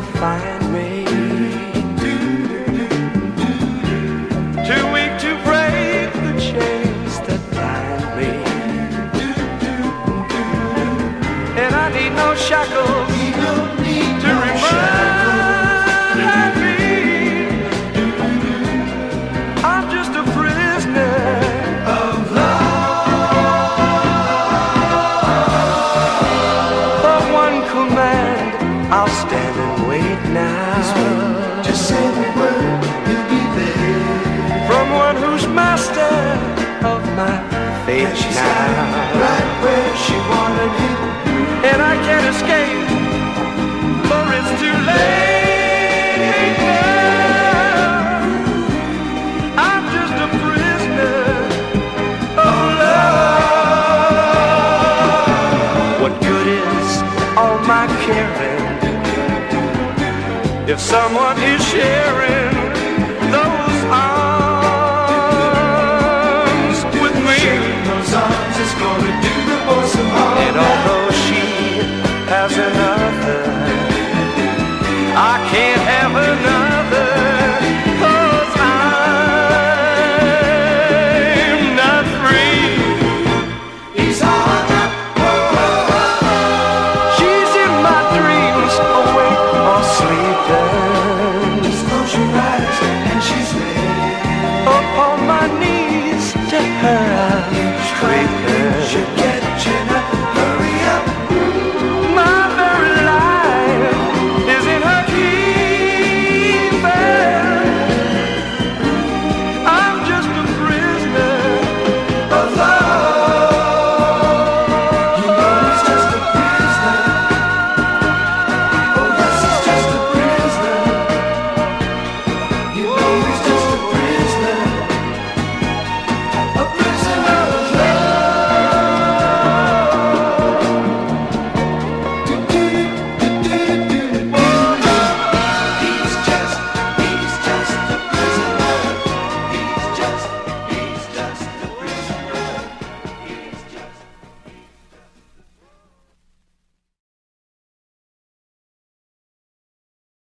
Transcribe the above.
you'll find me. Too weak to brave the chains that bind me. And I need no shackles to remind me. I'm just a prisoner of love. But one command, I'll stand wait now. Just, wait. Just say the word, you'll be there. From one who's master of my fate and she's now. Right where she wanted you. And I can't escape, for it's too late now. I'm just a prisoner oh, of love. What good is all my caring? If someone is sharing?